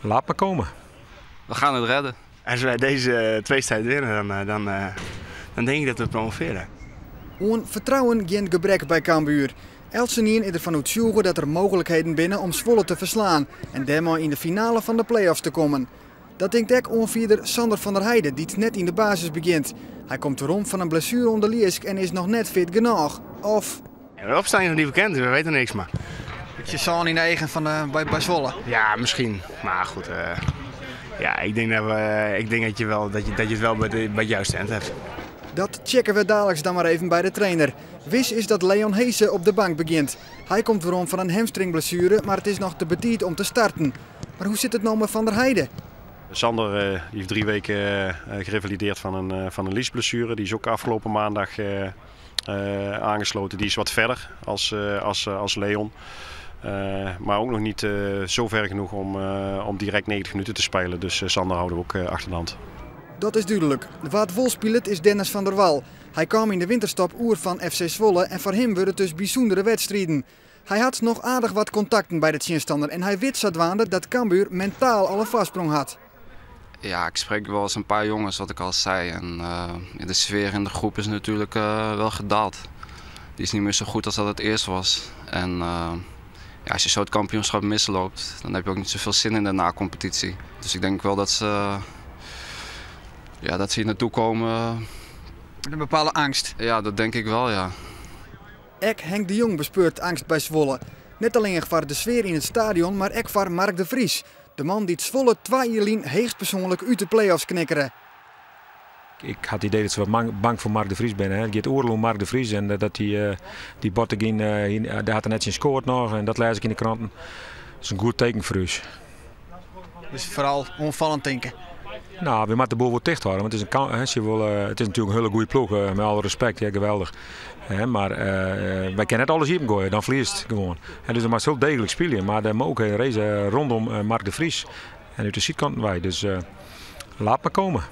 Laat maar komen. We gaan het redden. Als wij deze twee strijd winnen, dan, dan, dan denk ik dat we promoveren. On vertrouwen geen gebrek bij Cambuur. Elsenien is ervan uitzoeken dat er mogelijkheden binnen om Zwolle te verslaan en daarmee in de finale van de play-offs te komen. Dat denkt ook onvierder Sander van der Heijden, die net in de basis begint. Hij komt erom van een blessure onder Liesk en is nog net fit genoeg. Of... Ja, opstelling is nog niet bekend, dus we weten niks maar. Je zoon in eigen van de, bij, bij Zwolle? Ja, misschien. Maar goed, uh, ja, ik denk, dat, we, ik denk dat, je wel, dat, je, dat je het wel bij, de, bij het juiste eind hebt. Dat checken we dadelijk dan maar even bij de trainer. Wis is dat Leon Heese op de bank begint. Hij komt weer om van een hamstringblessure, maar het is nog te betiet om te starten. Maar hoe zit het nou met Van der Heijden? Sander uh, heeft drie weken uh, gerevalideerd van een, uh, van een liesblessure. Die is ook afgelopen maandag aangesloten. Die is wat verder als, als, als Leon. Maar ook nog niet zo ver genoeg om, om direct 90 minuten te spelen. Dus Sander houden we ook achter de hand. Dat is duidelijk. De waard volspeler is Dennis van der Wal. Hij kwam in de winterstop oer van FC Zwolle en voor hem worden het dus bijzondere wedstrijden. Hij had nog aardig wat contacten bij de tegenstander en hij wist zadwaande dat Cambuur mentaal al een vastsprong had. Ja, ik spreek wel eens een paar jongens, wat ik al zei. En uh, de sfeer in de groep is natuurlijk uh, wel gedaald. Die is niet meer zo goed als dat het eerst was. En uh, ja, als je zo het kampioenschap misloopt, dan heb je ook niet zoveel zin in de na-competitie. Dus ik denk wel dat ze, ja, dat ze hier naartoe komen. Met een bepaalde angst? Ja, dat denk ik wel, ja. Ek Henk de Jong bespeurt angst bij Zwolle. Net alleen voor de sfeer in het stadion, maar ook voor Mark de Vries. De man die het Zwolle twee jaar heegst persoonlijk uit de play-offs knikkeren. Ik had het idee dat ze wat bang voor Mark de Vries zijn. Het gaat oorlog om Mark de Vries en dat die, uh, die Bottegien, uh, daar had er net zijn scoort nog en dat lees ik in de kranten. Dat is een goed teken voor ons. Dus vooral onvallend denken? Nou, we moeten de boel wat dicht houden. Want het, is een, je wil, uh, het is natuurlijk een hele goede ploeg, uh, met alle respect, ja, geweldig. He, maar uh, wij kunnen net alles hier gooien, dan verliest het gewoon. En dus er moet heel degelijk spelen. Maar de mogelijkheden reizen rondom Mark de Vries. En uit de zijkant wij. Dus laat maar komen.